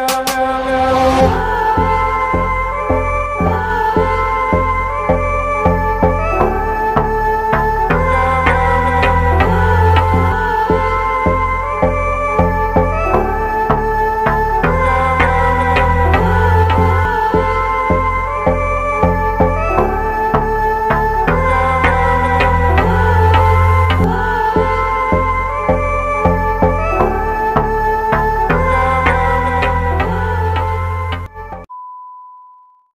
Yeah, yeah, yeah.